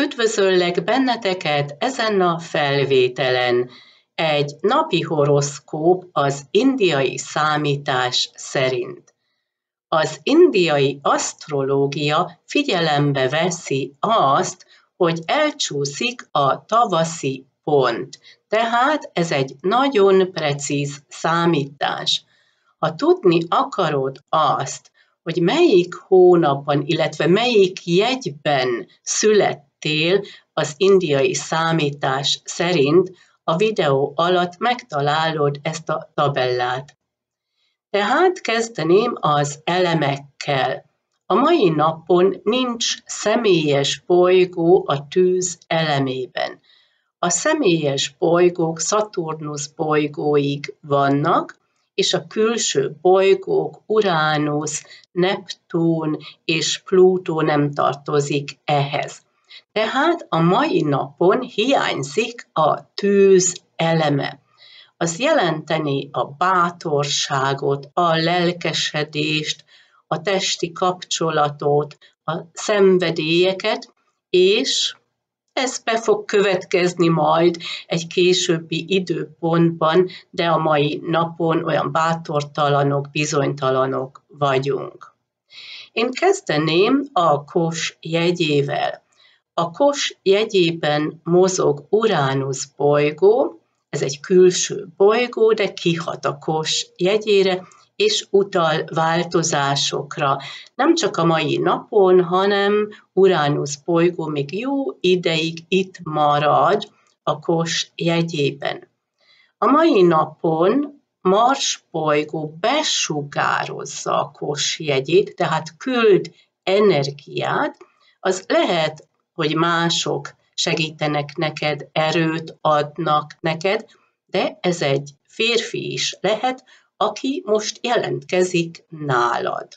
Üdvözöllek benneteket ezen a felvételen. Egy napi horoszkóp az indiai számítás szerint. Az indiai asztrológia figyelembe veszi azt, hogy elcsúszik a tavaszi pont, tehát ez egy nagyon precíz számítás. Ha tudni akarod azt, hogy melyik hónapban, illetve melyik jegyben születtél az indiai számítás szerint, a videó alatt megtalálod ezt a tabellát. Tehát kezdeném az elemekkel. A mai napon nincs személyes bolygó a tűz elemében. A személyes bolygók Szaturnusz bolygóig vannak, és a külső bolygók Uránusz, Neptun és Plutó nem tartozik ehhez. Tehát a mai napon hiányzik a tűz eleme. Az jelenteni a bátorságot, a lelkesedést, a testi kapcsolatot, a szenvedélyeket, és ez be fog következni majd egy későbbi időpontban, de a mai napon olyan bátortalanok, bizonytalanok vagyunk. Én kezdeném a kos jegyével. A kos jegyében mozog Uránusz bolygó, ez egy külső bolygó, de kihat a kos jegyére, és utal változásokra. Nem csak a mai napon, hanem Uránusz bolygó még jó ideig itt marad a kos jegyében. A mai napon Mars bolygó besugározza a kos jegyét, tehát küld energiát, az lehet, hogy mások segítenek neked, erőt adnak neked, de ez egy férfi is lehet, aki most jelentkezik nálad.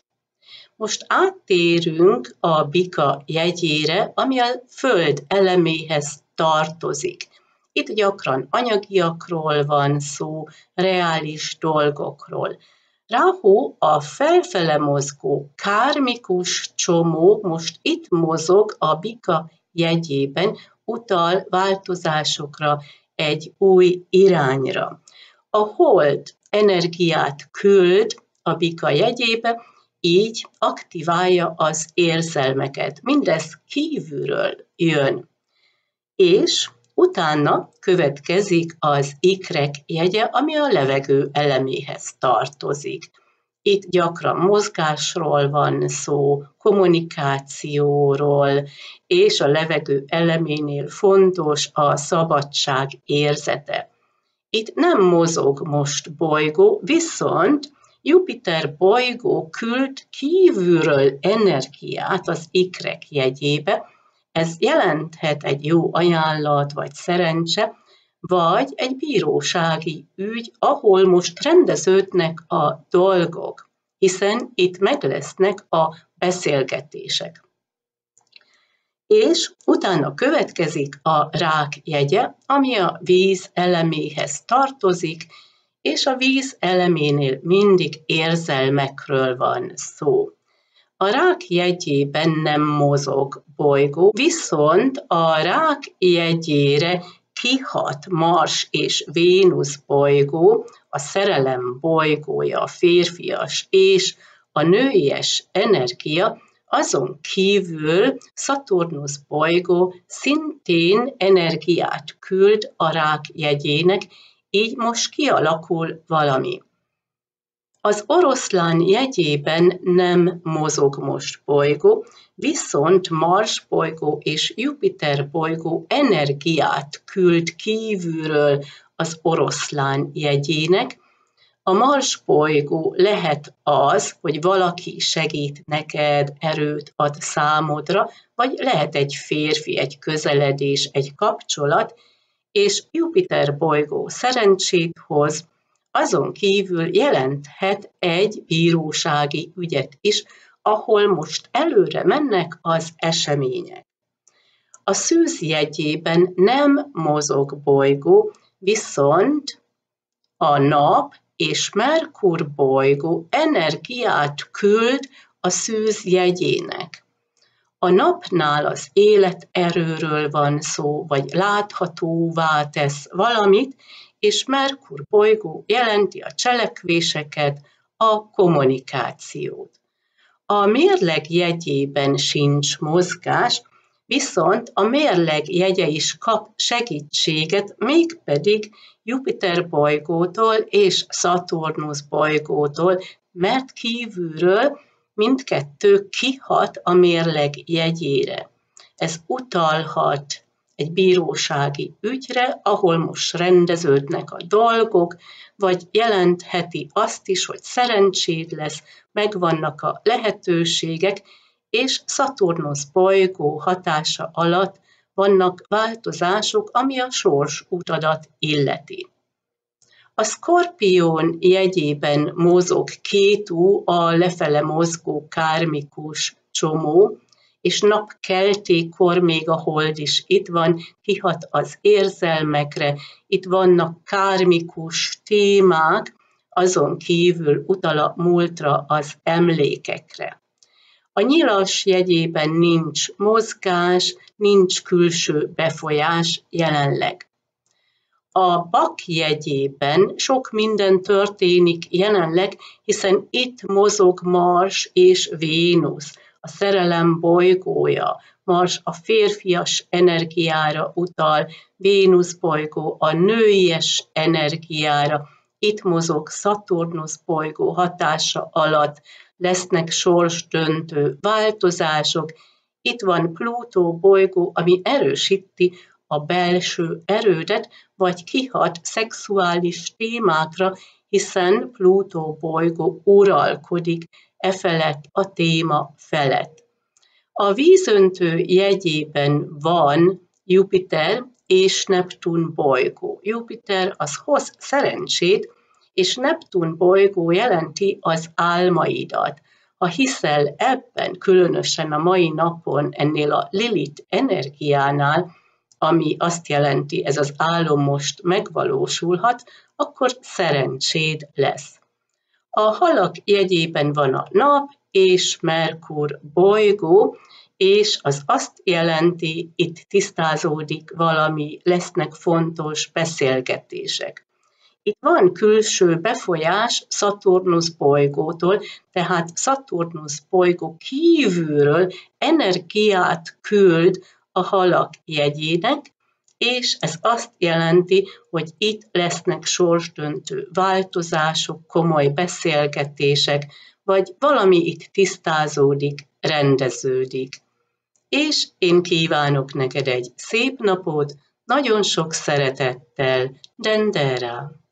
Most áttérünk a bika jegyére, ami a föld eleméhez tartozik. Itt gyakran anyagiakról van szó, reális dolgokról. Rahu a felfele mozgó kármikus csomó most itt mozog a bika jegyében, utal változásokra, egy új irányra. A hold energiát küld a bika jegyébe, így aktiválja az érzelmeket. Mindez kívülről jön. És utána következik az ikrek jegye, ami a levegő eleméhez tartozik. Itt gyakran mozgásról van szó, kommunikációról, és a levegő eleménél fontos a szabadság érzete. Itt nem mozog most bolygó, viszont Jupiter bolygó küld kívülről energiát az ikrek jegyébe, ez jelenthet egy jó ajánlat, vagy szerencse, vagy egy bírósági ügy, ahol most rendeződnek a dolgok, hiszen itt meg lesznek a beszélgetések és utána következik a rák jegye, ami a víz eleméhez tartozik, és a víz eleménél mindig érzelmekről van szó. A rák jegyében nem mozog bolygó, viszont a rák jegyére kihat Mars és Vénusz bolygó, a szerelem bolygója, a férfias és a nőies energia, azon kívül Szaturnusz bolygó szintén energiát küld a rák jegyének, így most kialakul valami. Az oroszlán jegyében nem mozog most bolygó, viszont Mars bolygó és Jupiter bolygó energiát küld kívülről az oroszlán jegyének, a Mars bolygó lehet az, hogy valaki segít neked, erőt ad számodra, vagy lehet egy férfi, egy közeledés, egy kapcsolat, és Jupiter bolygó szerencsét hoz, azon kívül jelenthet egy bírósági ügyet is, ahol most előre mennek az események. A szűz jegyében nem mozog bolygó, viszont a nap és Merkur bolygó energiát küld a szűz jegyének. A napnál az életerőről van szó, vagy láthatóvá tesz valamit, és Merkur bolygó jelenti a cselekvéseket, a kommunikációt. A mérleg jegyében sincs mozgás, viszont a mérleg jegye is kap segítséget, mégpedig Jupiter bolygótól és Saturnus bolygótól, mert kívülről mindkettő kihat a mérleg jegyére. Ez utalhat egy bírósági ügyre, ahol most rendeződnek a dolgok, vagy jelentheti azt is, hogy szerencséd lesz, megvannak a lehetőségek, és Szaturnusz bolygó hatása alatt vannak változások, ami a sors utadat illeti. A Skorpión jegyében mozog kétú a lefele mozgó kármikus csomó, és napkeltékor még a hold is itt van, kihat az érzelmekre, itt vannak kármikus témák, azon kívül utal a múltra az emlékekre. A nyilas jegyében nincs mozgás, nincs külső befolyás jelenleg. A bak jegyében sok minden történik jelenleg, hiszen itt mozog Mars és Vénusz, a szerelem bolygója. Mars a férfias energiára utal, Vénusz bolygó a nőies energiára, itt mozog Szaturnusz bolygó hatása alatt, lesznek sorsdöntő változások, itt van Plutó bolygó, ami erősíti a belső erődet, vagy kihat szexuális témákra, hiszen Plutó bolygó uralkodik e felett a téma felett. A vízöntő jegyében van Jupiter és Neptun bolygó. Jupiter az hoz szerencsét, és Neptun bolygó jelenti az álmaidat. Ha hiszel ebben, különösen a mai napon ennél a Lilith energiánál, ami azt jelenti, ez az álom most megvalósulhat, akkor szerencséd lesz. A halak jegyében van a nap és Merkur bolygó, és az azt jelenti, itt tisztázódik valami, lesznek fontos beszélgetések. Itt van külső befolyás Szaturnusz bolygótól, tehát Szaturnusz bolygó kívülről energiát küld a halak jegyének, és ez azt jelenti, hogy itt lesznek sorsdöntő változások, komoly beszélgetések, vagy valami itt tisztázódik, rendeződik. És én kívánok neked egy szép napot, nagyon sok szeretettel, Dendera!